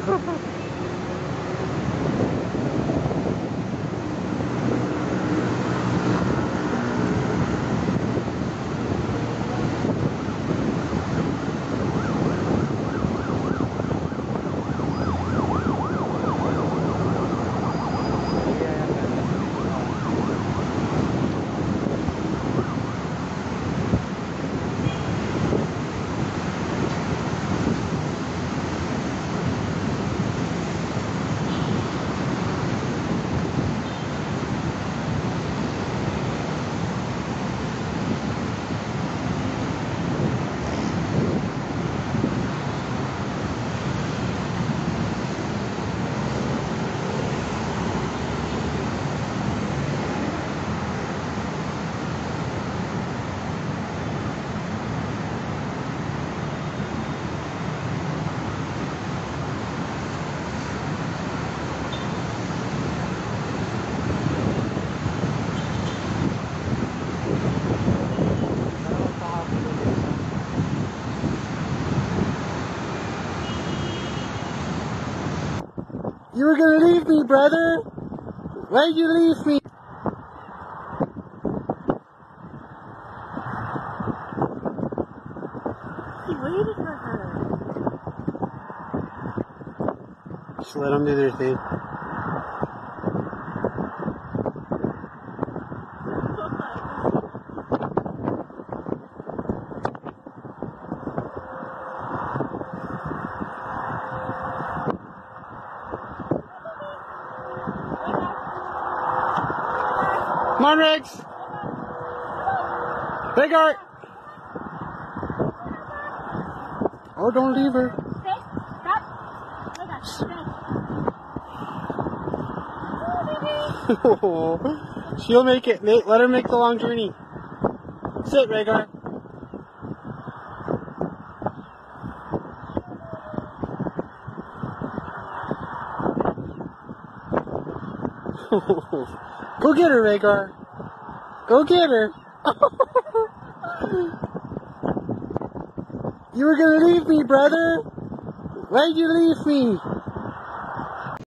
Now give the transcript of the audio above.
哈 哈 You were gonna leave me, brother. Why'd you leave me? He waited for her. Just let them do their thing. Come on, Rex. Bigart. Oh, don't leave her. Stop. Oh. She'll make it. Let let her make the long journey. Sit, Rhaegar. Go get her, Rhaegar. Go get her. you were gonna leave me, brother. Why'd you leave me?